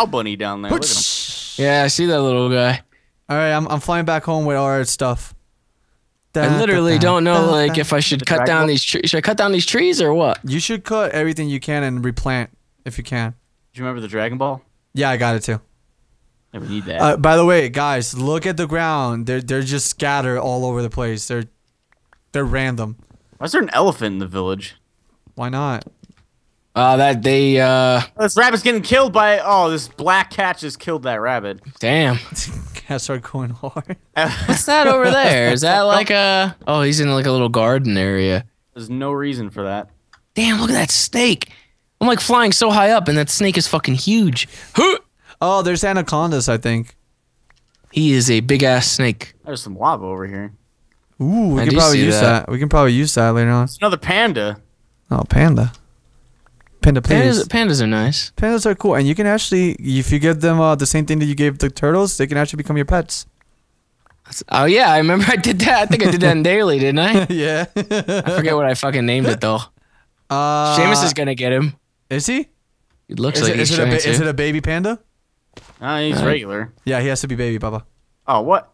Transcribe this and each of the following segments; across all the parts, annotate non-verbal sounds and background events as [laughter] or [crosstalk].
cow bunny down there. Look at him. Yeah, I see that little guy. All right, I'm I'm flying back home with all our stuff. I literally don't know like if I should The cut down these trees. Should I cut down these trees or what? you should cut everything you can and replant if you can. Do you remember the Dragon Ball? Yeah, I got it too. Yeah, we need that. Uh, by the way, guys, look at the ground. They're they're just scattered all over the place. They're they're random. Why is there an elephant in the village? Why not? Uh, that they uh, Oh, this rabbit's getting killed by. Oh, this black cat just killed that rabbit. damn. [laughs] Cats are going hard. What's that over there? Is that [laughs] like a? Oh, he's in like a little garden area. There's no reason for that. Damn, look at that snake. I'm like flying so high up, and that snake is fucking huge. Huh! Oh, there's anacondas. I think. He is a big ass snake. There's some lava over here. Ooh, we I can probably use that. that. We can probably use that later on. It's another panda. Oh, panda. Panda, please. Pandas, pandas are nice. Pandas are cool, and you can actually, if you give them uh, the same thing that you gave the turtles, they can actually become your pets. Oh yeah, I remember I did that. I think I did that in daily, didn't I? [laughs] yeah. I forget what I fucking named it though. [laughs] Uh, Seamus is gonna get him. Is he? It looks Is, like it, he's is, it a trying ba- to. is it a baby panda? Ah, he's Uh, regular. Yeah, he has to be baby, Baba. Oh, what?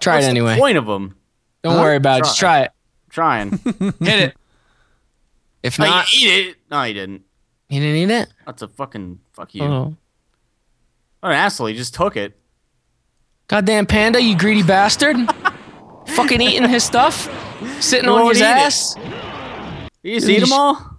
Try What's it anyway. The point of him. Don't Huh? worry about it. Just try it. Trying. [laughs] Hit it. If oh, not, you eat it. No, he didn't. He didn't eat it. That's a fucking fuck you. Oh. What an asshole. He just took it. Goddamn panda, you greedy bastard! [laughs] fucking eating his stuff, sitting He on his eat it. ass. You just eat them all?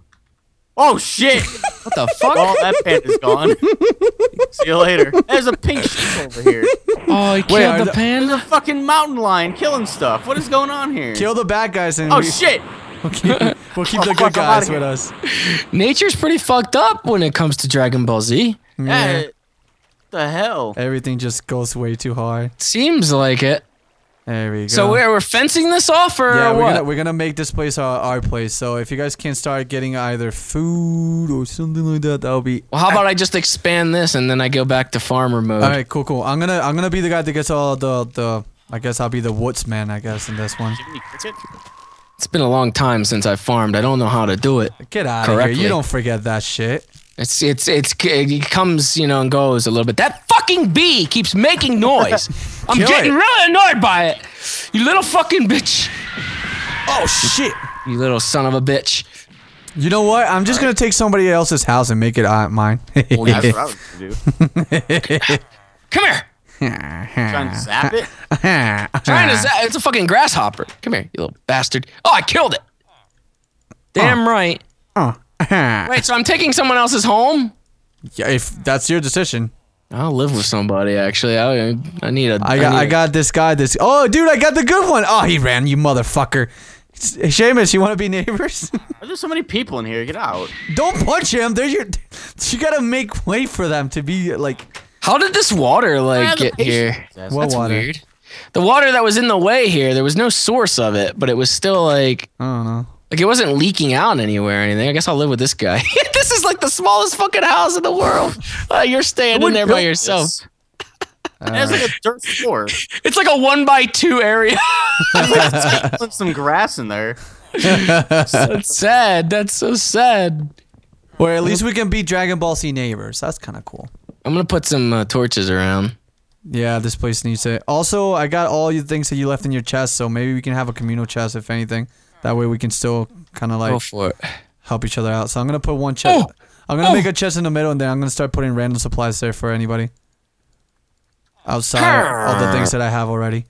Oh, shit. [laughs] What the fuck? oh, that panda's gone. [laughs] See you later. There's a pink sheep over here. Oh, he killed are the the- There's panda. a fucking mountain lion killing stuff. What is going on here? Kill the bad guys and Oh, we, shit. We'll keep, we'll keep the good guys with us. Nature's pretty fucked up when it comes to Dragon Ball Z. Yeah. The hell? Everything just goes way too hard. Seems like it. There we go. So we're, we're fencing this off, or yeah, we're what? gonna we're gonna make this place our, our place. So if you guys can start getting either food or something like that, that'll be. well, how about I just expand this and then I go back to farmer mode? All right, cool, cool. I'm gonna I'm gonna be the guy that gets all the the. I guess I'll be the woodsman. I guess in this one. It's been a long time since I farmed. I don't know how to do it. Get out of here! You don't forget that shit. It's it's it's it comes you know and goes a little bit. That fucking bee keeps making noise. [laughs] I'm Kill getting it. really annoyed by it. You little fucking bitch. Oh shit! You little son of a bitch. You know what? I'm just gonna take somebody else's house and make it uh, mine. That's what I [laughs] was gonna do. Come here. Trying to zap it? [laughs] Trying to za- it's a fucking grasshopper. Come here, you little bastard. Oh, I killed it. Damn oh. right. Oh. [laughs] Wait, so I'm taking someone else's home? yeah, if that's your decision. I'll live with somebody. Actually, I I need a. I got need I a- got this guy. This oh dude, I got the good one. Oh, he ran, you motherfucker. S- Seamus, you want to be neighbors? [laughs] There's so many people in here. Get out. Don't punch him. They're your. You gotta make way for them to be like. How did this water like get here? That's- What That's water? weird. The water that was in the way here, there was no source of it, but it was still like I don't know. like it wasn't leaking out anywhere or anything. I guess I'll live with this guy. [laughs] this is like the smallest fucking house in the world. Uh, you're standing Who there by yourself. this? It has like a dirt [laughs] floor. It's like a one by two area. [laughs] Put some grass in there. That's sad. That's so sad. Or at least we can be Dragon Ball Z neighbors. That's kind of cool. I'm gonna put some uh, torches around. Yeah, this place needs it. Also, I got all the things that you left in your chest, so maybe we can have a communal chest if anything. That way we can still kind of like help each other out. So I'm gonna put one chest. Oh! I'm gonna Oh! make a chest in the middle, and then I'm gonna start putting random supplies there for anybody. Outside of the things that I have already.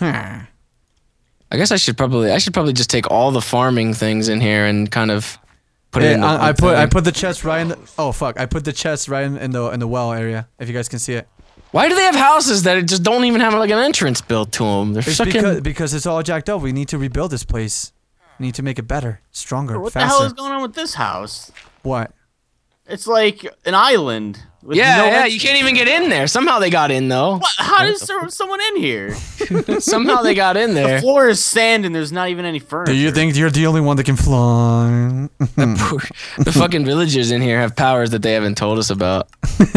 I guess I should probably I should probably just take all the farming things in here and kind of put it Hey, in. The I, I put I put the chest right in the. Oh fuck! I put the chest right in, in the in the well area. If you guys can see it, Why do they have houses that just don't even have like an entrance built to them? They're it's fucking. because because it's all jacked up. We need to rebuild this place. We need to make it better, stronger, What the hell is going on with this house? what? It's like an island. With yeah, no yeah. You can't even get in there. Somehow they got in though. What? How is there someone in here? [laughs] Somehow they got in there. The there. floor is sand and there's not even any furniture. Do you think you're the only one that can fly? the fucking villagers in here have powers that they haven't told us about.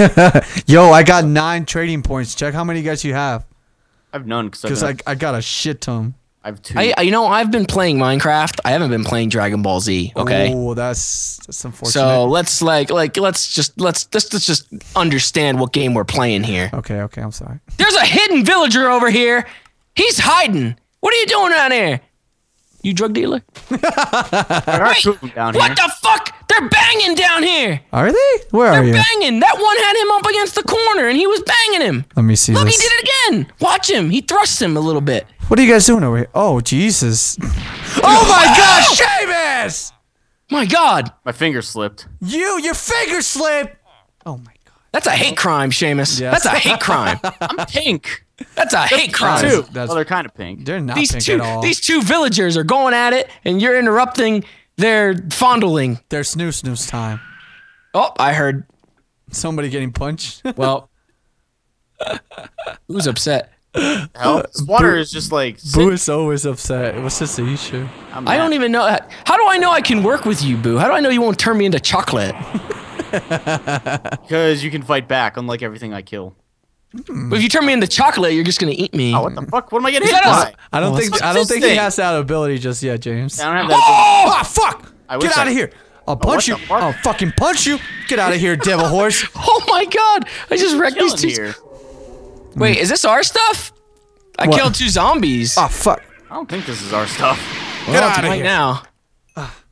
[laughs] Yo, I got nine trading points. Check how many guys you have, I've none because because I, I got a shit ton. I have two. I, I you know I've been playing Minecraft. I haven't been playing Dragon Ball Z. Okay. Oh, that's that's unfortunate. So let's like like let's just let's let's let's just understand what game we're playing here. okay, okay, I'm sorry. There's a hidden villager over here. He's hiding. What are you doing down here? You drug dealer? [laughs] Wait, two of them down What here. the fuck? They're banging down here. Are they? Where are you? They're banging. That one had him up against the corner and he was banging him. Let me see Look, this. he did it again. Watch him. He thrusts him a little bit. What are you guys doing over here? Oh, Jesus. [laughs] oh my God, [laughs] Seamus! My God, My finger slipped. You, your finger slipped. Oh my God. that's a hate crime, Seamus. Yes. That's a hate crime. [laughs] I'm pink. That's a hate crime. That's- Two. that's- well, they're kind of pink. They're not These pink two, at all. these two villagers are going at it, and you're interrupting their fondling. They're snooze snooze time. Oh, I heard. Somebody getting punched. Well, who's upset? Hell, uh, this water is just like. Boo is always upset. What's this issue? I'm don't even know. How do I know I can work with you, Boo? How do I know you won't turn me into chocolate? [laughs] Because you can fight back, unlike everything I kill. But if you turn me into chocolate, you're just gonna eat me. Oh, what the fuck? What am I getting Is hit that by? I don't Oh, think I don't this think he has that ability just yet, James. I don't have that. Oh ah, fuck! I Get out I- of here! I'll oh, punch you! fuck? I'll fucking punch you! Get out of here, devil horse! [laughs] Oh my god! I just wrecked these two. here. Wait, is this our stuff? I What? killed two zombies. Oh fuck! I don't think this is our stuff. Well, get outta right here. now.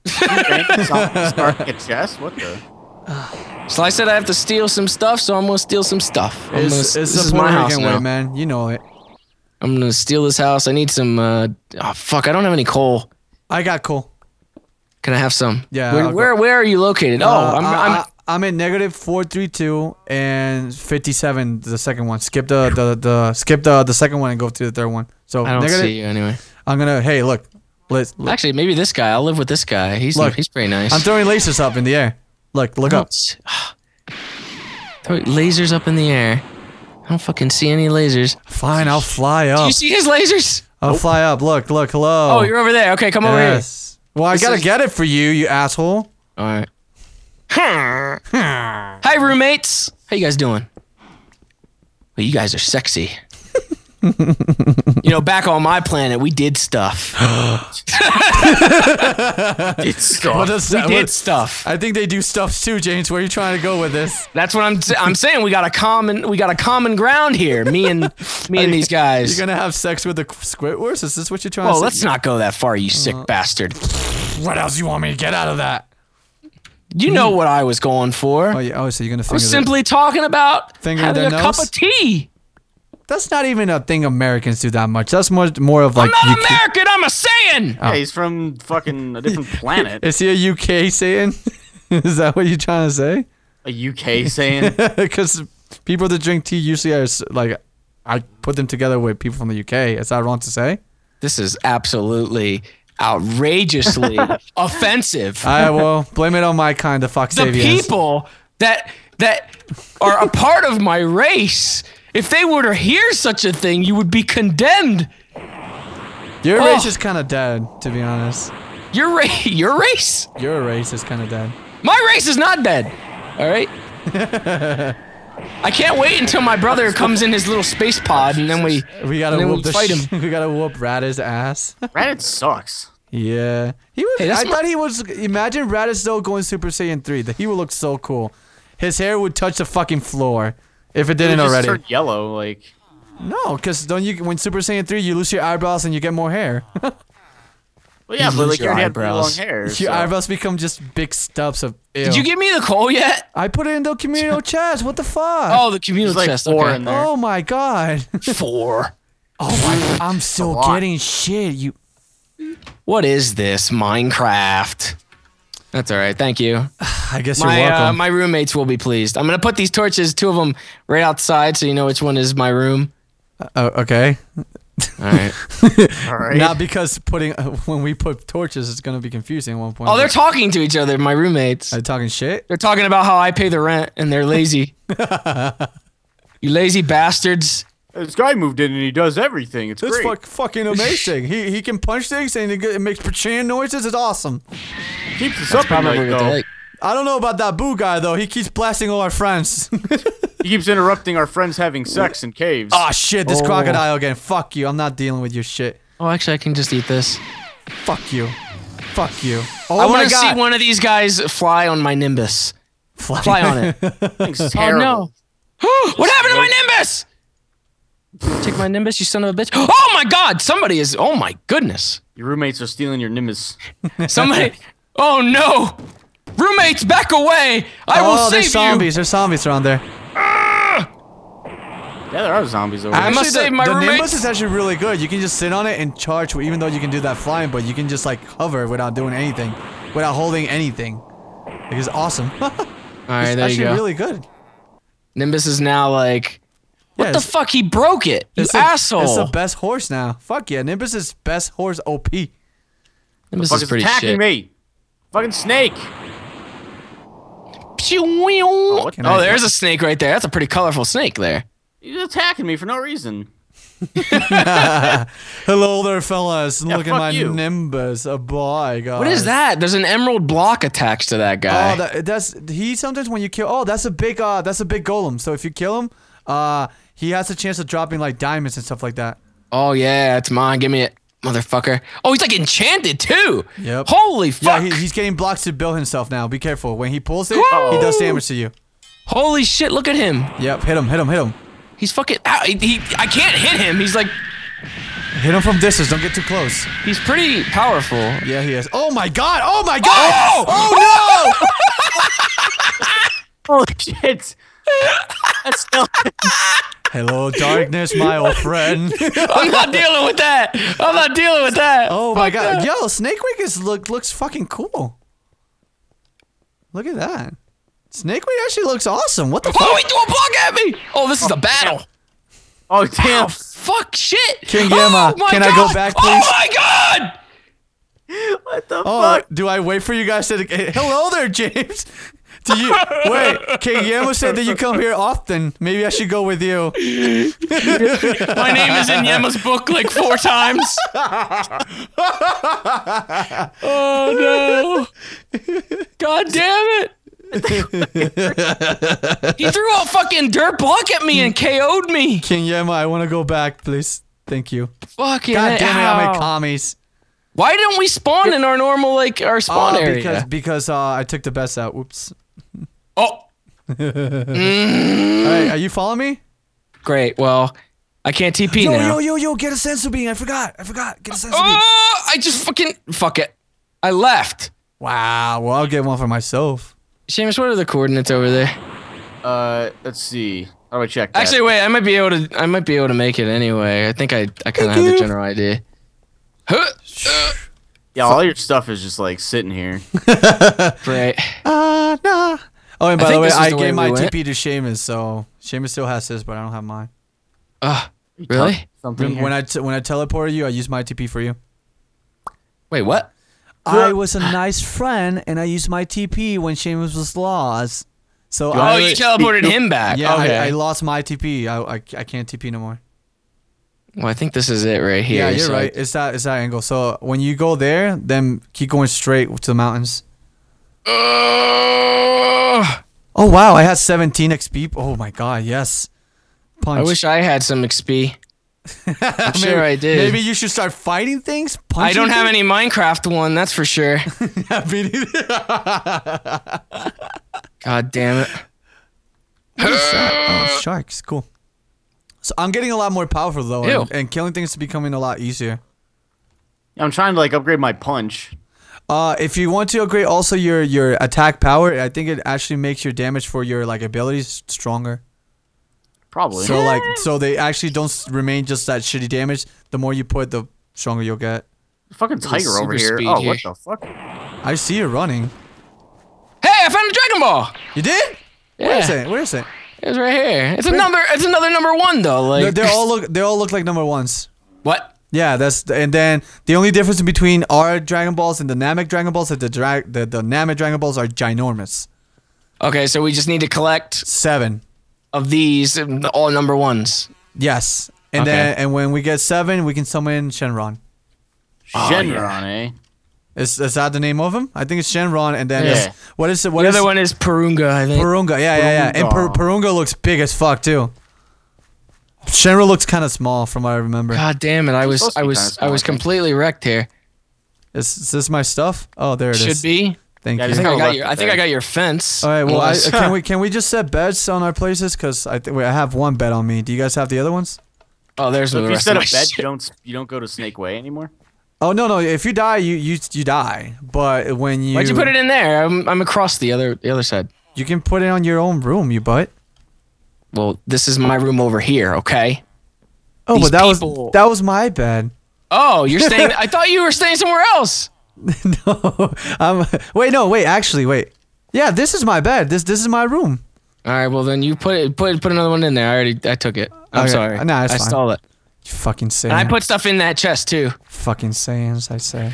Starting a chest? What the? So I said I have to steal some stuff, so I'm gonna steal some stuff. I'm It's, gonna, it's this is my house now. way, man. You know it. I'm gonna steal this house. I need some. Uh, oh fuck! I don't have any coal. I got cool. Can I have some? Yeah, Where where, where are you located? Oh, Uh, I'm, I, I'm I, I'm at negative four three two and fifty seven. The second one. Skip the the, the skip the the second one and go to the third one. So I don't negative. see you anyway. I'm gonna. Hey, look. Let's. Look. Actually, maybe this guy. I'll live with this guy. He's Look, he's pretty nice. I'm throwing lasers up in the air. Look. Look up. [sighs] Throw lasers up in the air. I don't fucking see any lasers. Fine. I'll fly up. Do you see his lasers? I'll fly up. Look. Look. Hello. Oh, you're over there. Okay, come over here. Yes. Well, I This gotta is- get it for you, you asshole. All right. Hi, roommates. How you guys doing? Well, you guys are sexy. you know, back on my planet, we did stuff. [gasps] It's What stuff. does We did what- stuff. I think they do stuff too, James. Where are you trying to go with this? That's what I'm. I'm saying. We got a common. We got a common ground here. Me and me and these guys. You're gonna have sex with the Squidwards? Is this what you're trying Oh, to say? let's not go that far, you sick Uh, bastard. What else do you want me to get out of that? You know what I was going for. Oh yeah. Oh, so you're gonna I finger was the- simply talking about Finger having their a cup nose? of tea. That's not even a thing Americans do that much. That's more more of like. I'm not UK American. I'm a Saiyan. Oh. Yeah, he's from fucking a different [laughs] planet. Is he a UK saying? [laughs] Is that what you're trying to say? A UK saying. [laughs] Because people that drink tea usually are s- like, I put them together with people from the UK. Is that wrong to say? This is absolutely outrageously [laughs] offensive. I will blame it on my kind of fuck the people that that are a part of my race, if they were to hear such a thing, you would be condemned. Your Oh. race is kind of dead, to be honest. Your race, [laughs] your race, Your race is kind of dead. my race is not dead. All right. [laughs] I can't wait until my brother comes in his little space pod, and then we. We gotta then whoop we the fight him. [laughs] we gotta whoop Raditz ass. [laughs] Raditz sucks. yeah, he was. Hey, I my- thought he was. Imagine Raditz though going Super Saiyan three. That he would look so cool. His hair would touch the fucking floor if it It didn't just already. turned yellow. Like No, because don't you when Super Saiyan three you lose your eyebrows and you get more hair. [laughs] Well, yeah, but lose like you your already had long eyebrows. hair. your so- eyebrows become just big stubs of. Ew. Did you give me the coal yet? I put it in the communal [laughs] chest. What the fuck? Oh, the communal like chest. four okay. in there. Oh my god. [laughs] Four. Oh my. I'm still getting shit. You. What is this Minecraft? That's all right. Thank you. [sighs] I guess you're My uh, welcome. my roommates will be pleased. I'm gonna put these torches, two of them, right outside, so you know which one is my room. Oh, okay. All right. [laughs] All right. Not because putting uh, when we put torches, it's gonna be confusing at one point. oh, they're talking to each other. My roommates. Are you talking shit? They're talking about how I pay the rent, and they're lazy. [laughs] you lazy bastards. this guy moved in and he does everything. It's It's great. fuck, fucking amazing. he he can punch things and it, it makes perchan noises. It's awesome. Keeps us up at night though. I don't know about that boo guy though. He keeps blasting all our friends. [laughs] He keeps interrupting our friends having sex in caves. oh shit! This Oh. crocodile again. Fuck you. I'm not dealing with your shit. Oh, actually, I can just eat this. Fuck you. Fuck you. Oh I want to see one of these guys fly on my Nimbus. Fly, Fly on it. [laughs] Thing's oh no! [gasps] what happened to my Nimbus? Take my Nimbus, you son of a bitch! [gasps] Oh my God! Somebody is. Oh my goodness! Your roommates are stealing your Nimbus. [laughs] [laughs] Somebody. oh no! Roommates, back away! I will oh, save you! oh, there's zombies. There's zombies around there. Yeah, there are zombies over I there. must Actually, save the, my the roommates. Nimbus is actually really good. You can just sit on it and charge, even though you can do that flying, but you can just like hover without doing anything, without holding anything. Like, it's awesome. [laughs] All right, it's there you go. actually really good. Nimbus is now like. What Yeah, the fuck? He broke it. You It's the- asshole. It's the best horse now. Fuck yeah, Nimbus is best horse OP. Nimbus Fuck is is pretty attacking shit. me. Fucking snake. Oh, oh there's a snake right there. That's a pretty colorful snake there. He's attacking me for no reason. [laughs] Hello there, fellas. Yeah, Look at my you. Nimbus. Oh boy, guys. What is that? There's an emerald block attached to that guy. Oh, that, that's he. Sometimes when you kill, oh, that's a big, uh, that's a big golem. So if you kill him, uh, he has a chance of dropping like diamonds and stuff like that. Oh yeah, it's mine. Give me it, motherfucker. Oh, he's like enchanted too. Yep. Holy Yeah, fuck. he, he's getting blocks to build himself now. Be careful when he pulls it. He does damage to you. Holy shit! Look at him. Yep, hit him, hit him, hit him, He's fucking. Ow, he, he. I can't hit him. He's like. hit him from distance. Don't get too close. He's pretty powerful. Yeah, he is. Oh my god! Oh my god! Oh! oh, oh no. Oh, [laughs] Holy shit. That's still. [laughs] Hello, darkness, my old friend. [laughs] I'm not dealing with that. I'm not dealing with that. Oh my Fuck god! that. Yo, Snake Way is look looks fucking cool. Look at that. Snake Way actually looks awesome. What the Oh, fuck? he threw a block at me. Oh, this is a battle. Oh Oh, damn. fuck shit. King oh, Gamma, my can I go back, oh please? Oh my god. What the Oh, fuck? do I wait for you guys to? Hello there, James. [laughs] Do you wait? King Yama said that you come here often. Maybe I should go with you. [laughs] My name is in Yama's book like four times. [laughs] oh no. God damn it. He threw a fucking dirt block at me and KO'd me. King Yama, I want to go back, please. Thank you. Fucking God damn it, I'm commies. Why didn't we spawn in our normal like our spawn Uh, area? because because uh, I took the best out. Oops. oh, [laughs] Hey, are you following me? great. Well, I can't TP Yo, now. yo, yo, yo! Get a senzu bean. I forgot. I forgot. Get a senzu bean. Oh, I just fucking fuck it. I left. Wow. Well, I'll get one for myself. Seamus, what are the coordinates over there? Uh, let's see. How do I check that? Actually, wait. I might be able to. I might be able to make it anyway. I think I. I kind of have the general idea. Huh, uh, yeah, all your stuff is just like sitting here. [laughs] Great. Ah, nah. Oh, and I by the way, I the gave we my went. TP to Seamus, so Seamus still has his, but I don't have mine. Uh, really? Something When, when I t- when I teleported you, I used my TP for you. Wait, what? I was a [sighs] nice friend, and I used my TP when Seamus was lost. So Oh, I, you teleported him back. yeah, okay. I, I lost my TP. I, I, I can't TP no more. well, I think this is it right here. yeah, you're so- right. It's that it's that angle. So when you go there, then keep going straight to the mountains. Ugh. Oh wow, I had 17 XP. Oh my god, yes. Punch. I wish I had some XP. [laughs] I'm sure I did. Maybe you should start fighting things. I don't have any Minecraft one. That's for sure. [laughs] [laughs] God damn it. What is that? Oh, sharks. Cool. So I'm getting a lot more powerful though, and, and killing things is becoming a lot easier. I'm trying to like upgrade my punch. Uh, if you want to upgrade also your your attack power, I think it actually makes your damage for your like abilities stronger. Probably. So like, so they actually don't remain just that shitty damage. The more you put, the stronger you'll get. fucking tiger over here. Oh, here. what the fuck? I see you running. Hey, I found a Dragon Ball. You did? Where is Yeah. it? Where is it? It's right here. It's a number. It's another number one though. Like They're, they all [laughs] look. They all look like number ones. what? Yeah, that's and then the only difference between our Dragon Balls and the Namek Dragon Balls is the drag the, the Namek Dragon Balls are ginormous. Okay, so we just need to collect Seven. Of these, um, all number ones. Yes. And Okay. then and when we get seven, we can summon Shenron. Oh, Shenron, eh? Is, is that the name of him? I think it's Shenron, and then Yeah. what is it? What the is other one is Porunga, I think. Porunga? Yeah, yeah, yeah. And Pur- Porunga. Porunga looks big as fuck too. Shenron looks kind of small from what I remember. God damn it! I was I was I was completely wrecked here. Is, is this my stuff? Oh, there it is. Should be. Thank Yeah, you. I think I got your I think I got your fence. All right. Well, I, [laughs] can we can we just set beds on our places? Cause I th- wait, I have one bed on me. Do you guys have the other ones? oh, there's So the if you rest set of a my bed, [laughs] you don't you don't go to Snake Way anymore. Oh no no! If you die, you you you die. But when you Why'd you put it in there? I'm, I'm across the other the other side. You can put it on your own room, you butt. Well, this is my room over here. Okay. Oh, These but that people- was that was my bed. Oh, you're staying. [laughs] I thought you were staying somewhere else. [laughs] no, um, wait, no, wait. Actually, wait. Yeah, this is my bed. This this is my room. All right. Well, then you put it put put another one in there. I already I took it. I'm Okay, sorry. nah, it's I fine. stole it. You fucking Saiyans. And I put stuff in that chest too. fucking Saiyans. I say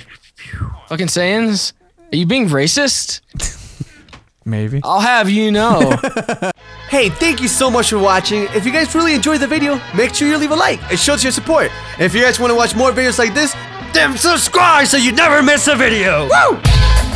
Fucking Saiyans. Are you being racist? [laughs] maybe. I'll have you know. [laughs] Hey, thank you so much for watching. If you guys really enjoyed the video, make sure you leave a like. It shows your support. And if you guys want to watch more videos like this, subscribe so you never miss a video. Woo!